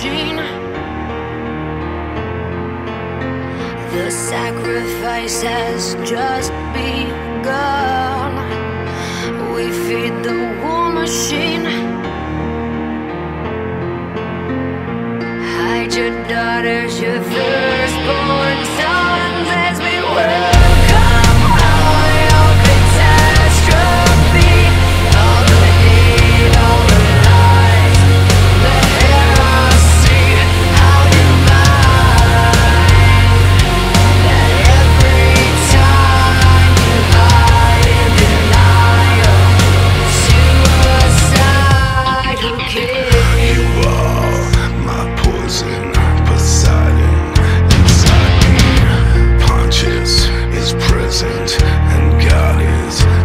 seen The sacrifice has just begun. We feed the war machine. Hide your daughters, your food and God is